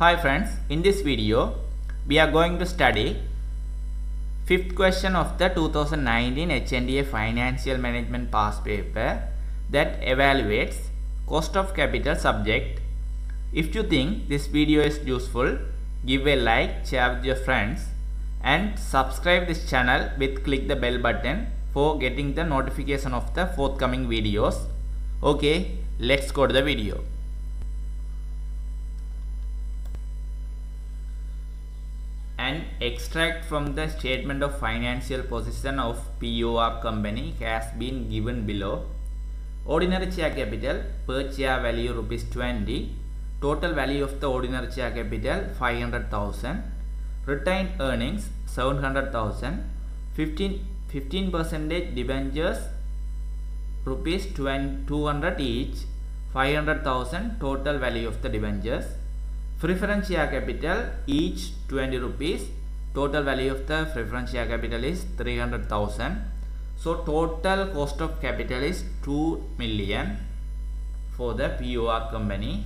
Hi friends, in this video we are going to study fifth question of the 2019 HNDA Financial Management past paper that evaluates cost of capital subject. If you think this video is useful, give a like, share with your friends and subscribe this channel with click the bell button for getting the notification of the forthcoming videos. Okay, let's go to the video. Extract from the statement of financial position of POR company has been given below. Ordinary share capital per share value rupees 20. Total value of the ordinary share capital 500,000. Retained earnings 700,000. 15 15 percentage debentures rupees 200 each 500,000 total value of the debentures preference share capital each 20 rupees total value of the preference share capital is 300,000 so total cost of capital is 2 million. For the POR company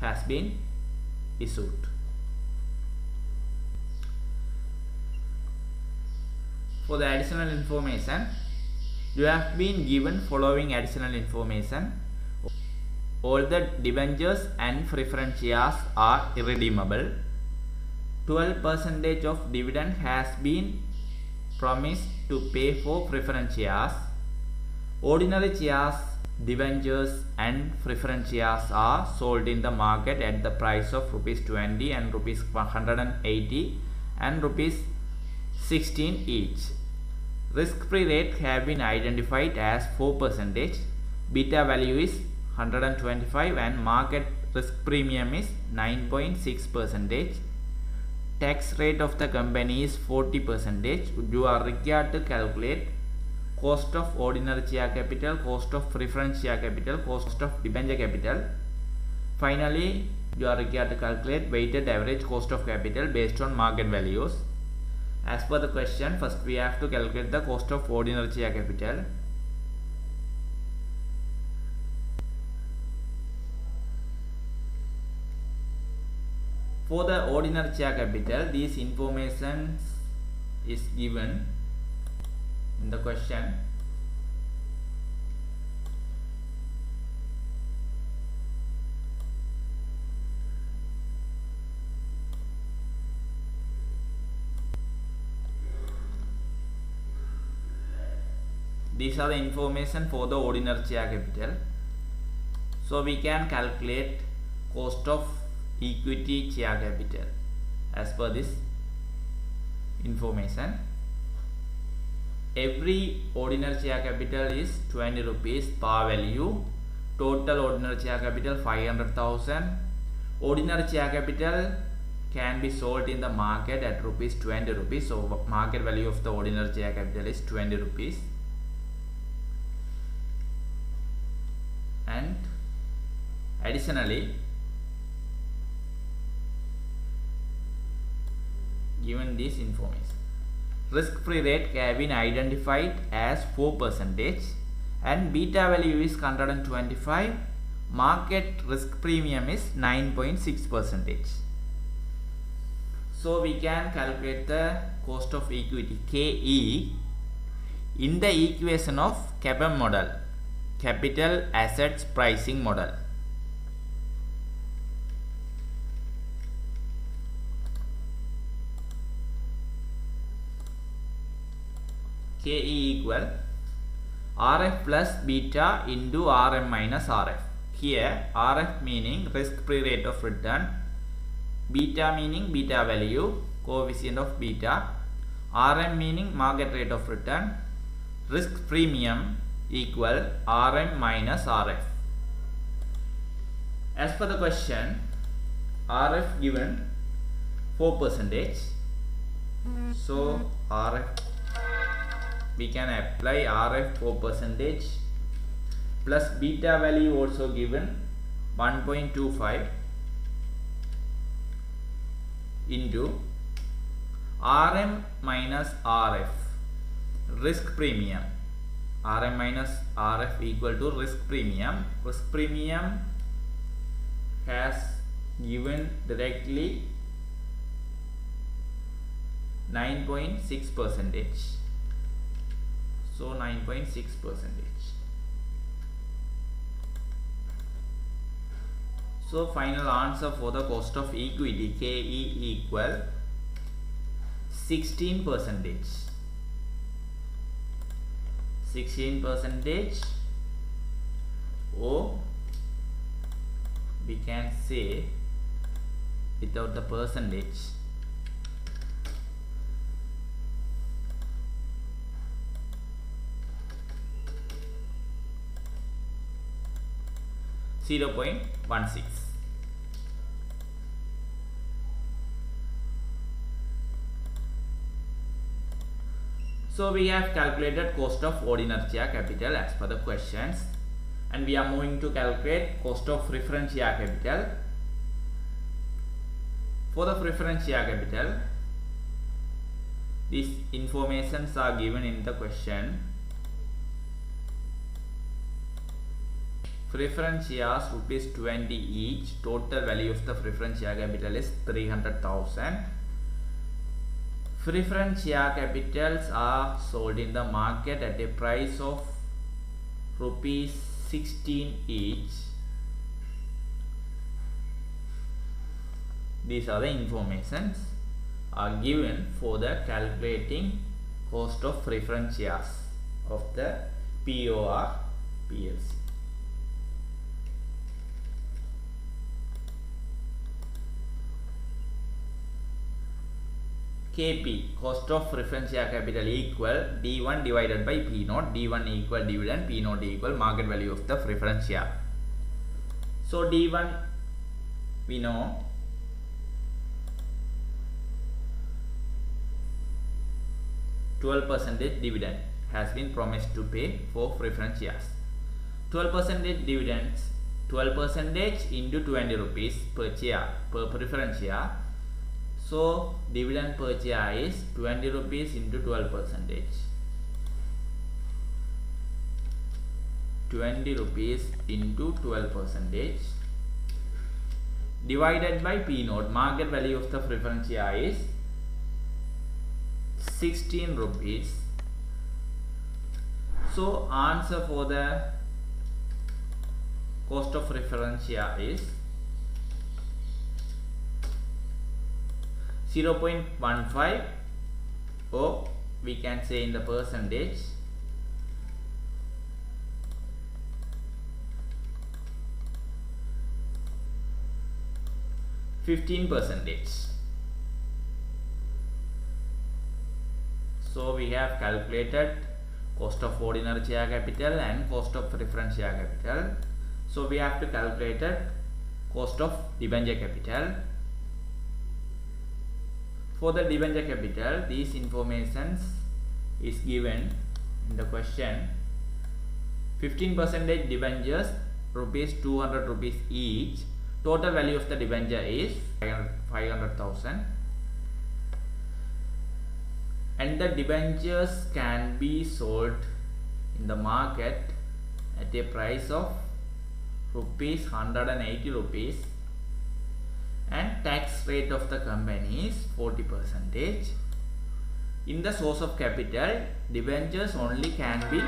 has been issued. For the additional information you have been given following additional information. All the debentures and preference shares are irredeemable 12 percentage of dividend has been promised to pay for preference shares. Ordinary shares debentures and preference shares are sold in the market at the price of rupees 20 and rupees 180 and rupees 16 each. Risk-free rate have been identified as 4 percentage. Beta value is 125 and market risk premium is 9.6 percentage tax rate of the company is 40 percentage. You are required to calculate cost of ordinary share capital cost of preference share capital cost of debenture capital. Finally you are required to calculate weighted average cost of capital based on market values. As per the question first we have to calculate the cost of ordinary share capital for the ordinary share capital these information is given in the question. These are the information for the ordinary share capital. So we can calculate cost of equity share capital as per this information. Every ordinary share capital is 20 rupees par value. Total ordinary share capital 500000 ordinary share capital can be sold in the market at rupees 20 rupees. So market value of the ordinary share capital is 20 rupees. And additionally given this information. Risk free rate have been identified as 4 percentage and beta value is 125 market risk premium is 9.6 percentage. So we can calculate the cost of equity KE in the equation of CAPM model capital assets pricing model Ke equal RF plus beta into RM minus RF. Here RF meaning risk free rate of return, beta meaning beta value, coefficient of beta, RM meaning market rate of return, risk premium equal RM minus RF. As per the question, RF given 4 percentage. So RF we can apply RF 4 percentage plus beta value also given 1.25 into RM minus RF risk premium. RM minus RF equal to risk premium. Risk premium has given directly 9.6 percentage so 9.6 percentage. So final answer for the cost of equity KE equal 16 percentage. 16 percentage or we can say without the percentage Zero point one six. So we have calculated cost of ordinary capital as per the questions and we are moving to calculate cost of preference share capital. For the preference share capital, these informations are given in the question. Preference shares rupees 20 each. Total value of the preference share capital is 300,000. Preference share capitals are sold in the market at a price of rupees 16 each. These are the informations are given for the calculating cost of preference shares of the POR PLC. KP cost of preference share capital equal D1 divided by P naught D1 equal dividend P naught equal market value of the preference share so D1 we know Twelve percentage dividend has been promised to pay for preference shares. Twelve percentage dividends, twelve percentage into twenty rupees per share per preference share so dividend per share is 20 rupees into 12 percentage. 20 rupees into 12 percentage divided by P naught. Market value of the preference share is 16 rupees. So answer for the cost of preference share is 0.15 or we can say in the percentage Fifteen percentage. So we have calculated cost of ordinary share capital and cost of preference share capital. So we have to calculate cost of debenture capital for the debenture capital, these informations is given in the question. 15 percentage debentures rupees 200 rupees each. Total value of the debenture is 500,000 and the debentures can be sold in the market at a price of rupees 180 rupees and tax rate of the company is 40 percentage. In the source of capital debentures only can be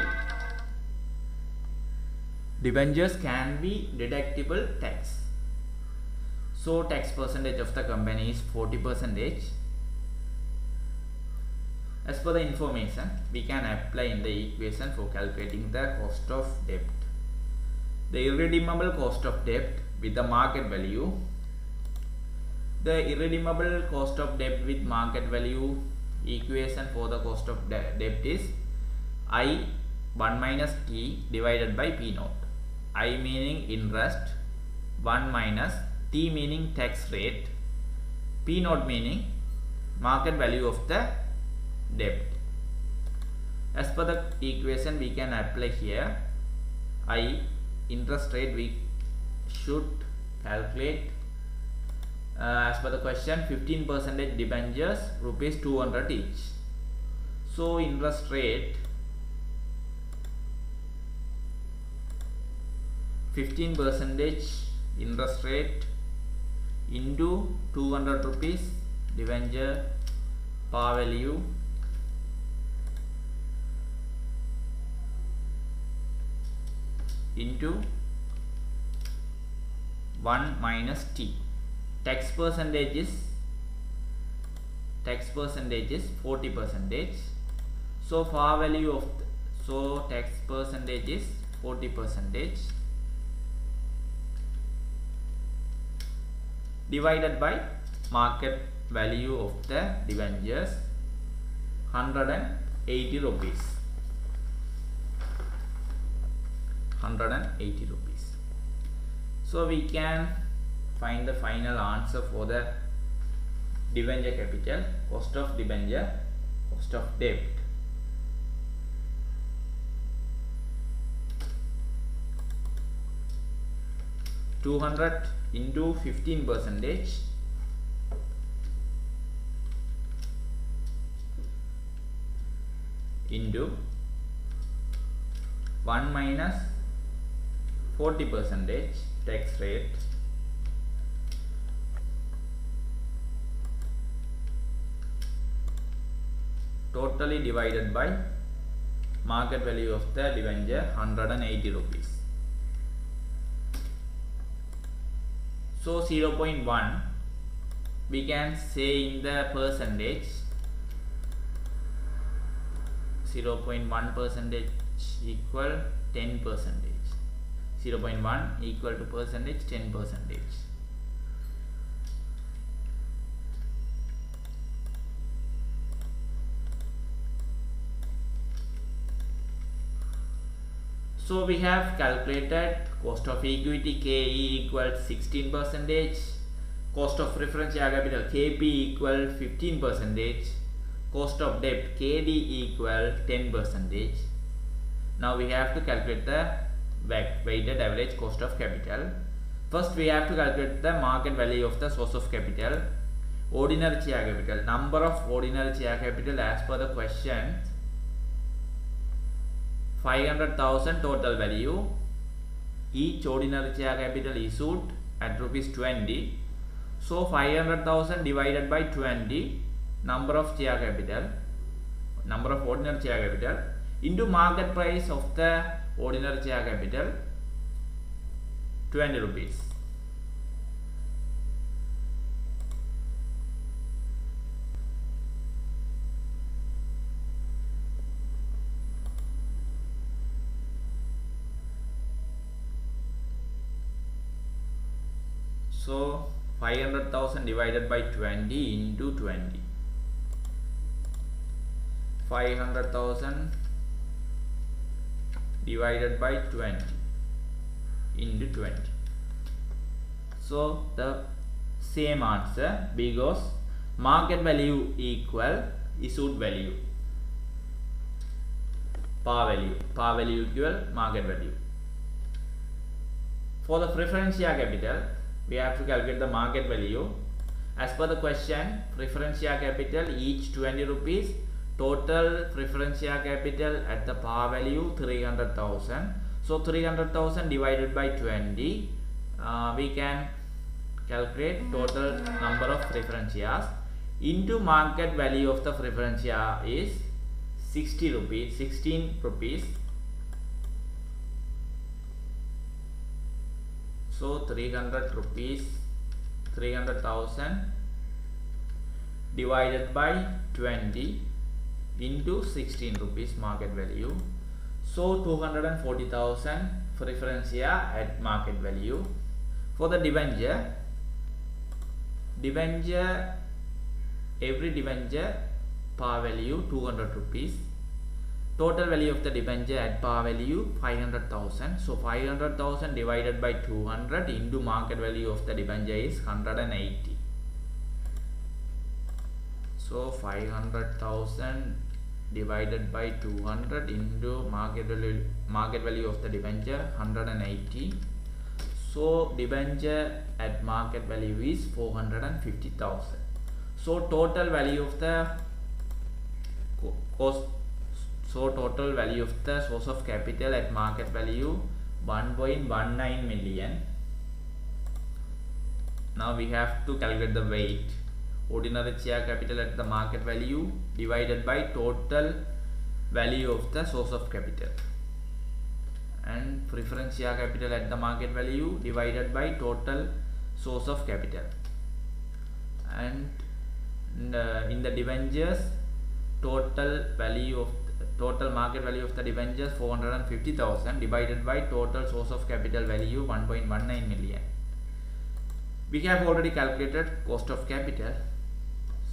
debentures can be deductible tax. So tax percentage of the company is 40 percentage. As per the information we can apply in the equation for calculating the cost of debt. The irredeemable cost of debt with the market value the irredeemable cost of debt with market value equation for the cost of de debt is i 1 minus t divided by p naught. I meaning interest 1 minus t meaning tax rate p naught meaning market value of the debt. As per the equation we can apply here. I interest rate we should calculate uh, as per the question 15 percentage debentures rupees 200 each. So interest rate 15 percentage interest rate into 200 rupees debenture par value into 1 minus t tax percentage is tax percentage is 40 percentage. So far value of so tax percentage is 40 percentage. Divided by market value of the debentures 180 rupees. 180 rupees. So we can find the final answer for the debenture capital cost of debenture cost of debt. Two hundred into fifteen percentage. Into 1 minus 40 percentage tax rate totally divided by market value of the debenture 180 rupees. So 0.1 we can say in the percentage 0.1 percentage equal 10 percentage. 0.1 equal to percentage 10 percentage so we have calculated cost of equity KE equals 16 percentage. Cost of preference share capital KP equal 15 percentage. Cost of debt KD equal 10 percentage. Now we have to calculate the weighted average cost of capital. First we have to calculate the market value of the source of capital. Ordinary share capital number of ordinary share capital as per the question 500,000 total value. Each ordinary share capital issued at rupees 20 so 500,000 divided by 20 number of share capital number of ordinary share capital into market price of the ordinary share capital 20 rupees so 500,000 divided by 20 into 20 500,000 divided by 20 into 20 so the same answer because market value equal issued value. Par value. Par value equal market value. For the preference share capital we have to calculate the market value. As per the question preference share capital each 20 rupees. Total preference share capital at the par value 300,000 so 300,000 divided by 20 uh, we can calculate total number of preference shares into market value of the preference share is 60 rupees 16 rupees so 300 rupees 300,000 divided by 20 into 16 rupees market value so 240,000 preference share at market value for the debenture debenture every debenture par value 200 rupees total value of the debenture at par value 500,000 so 500,000 divided by 200 into market value of the debenture is 180 so 500,000 divided by 200 into market value market value of the debenture 180 so debenture at market value is 450,000 so total value of the cost so total value of the source of capital at market value 1.19 million. Now we have to calculate the weight. Ordinary share capital at the market value divided by total value of the source of capital. And preference share capital at the market value divided by total source of capital. And uh, in the debentures total value of total market value of the debentures 450,000 divided by total source of capital value 1.19 million. We have already calculated cost of capital.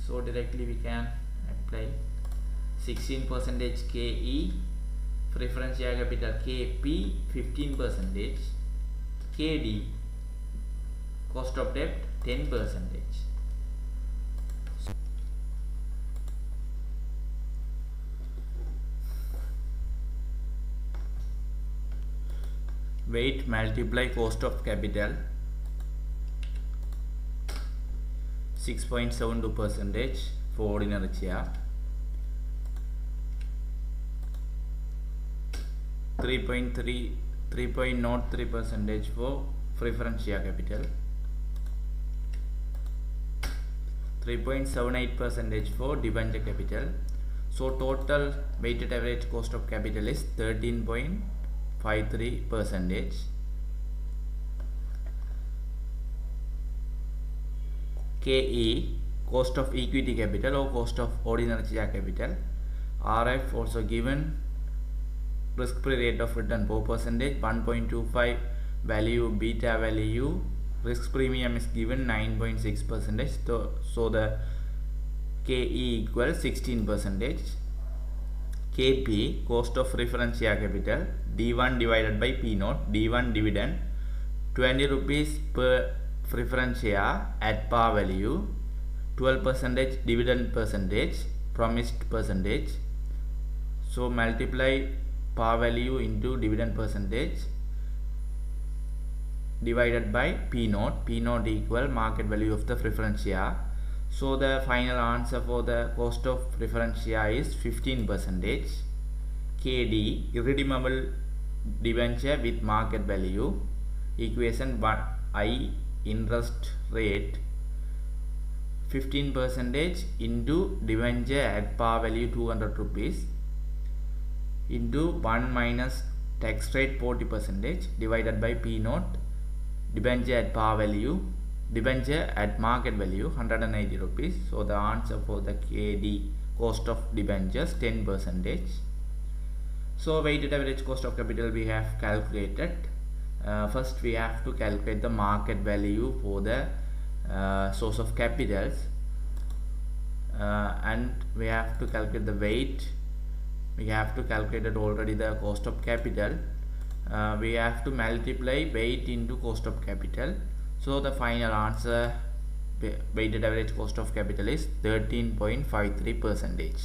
So directly we can apply 16 percentage KE preference share capital KP 15 percentage KD cost of debt 10 percentage weight multiply cost of capital 6.72 percentage for ordinary share 3.3 3.03 percentage for preference share capital 3.78 percentage for debenture capital. So total weighted average cost of capital is 13.53 percentage. KE cost of equity capital or cost of ordinary share capital. RF also given risk free rate of return 4 percentage 1.25 value beta value. Risk premium is given 9.6 percentage. So, so the KE equals 16 percentage KP cost of preference share capital D1 divided by P naught D1 dividend 20 rupees per preference share at par value 12 percentage dividend percentage promised percentage. So multiply par value into dividend percentage divided by P naught P naught equal market value of the preference share so the final answer for the cost of preference share is 15 percentage. KD irredeemable debenture with market value. Equation 1 I interest rate. 15 percentage into debenture at par value 200 rupees. Into 1 minus tax rate 40 percentage divided by P naught. Debenture at par value debenture at market value 180 rupees. So the answer for the KD cost of debentures 10 percentage. So weighted average cost of capital we have calculated. Uh, first we have to calculate the market value for the uh, source of capitals. Uh, and we have to calculate the weight. We have to calculate already the cost of capital. Uh, we have to multiply weight into cost of capital so the final answer weighted average cost of capital is? 13.53 percentage